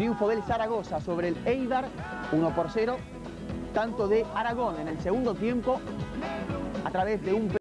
Triunfo del Zaragoza sobre el Eibar, 1 por 0. Tanto de Aragón en el segundo tiempo a través de un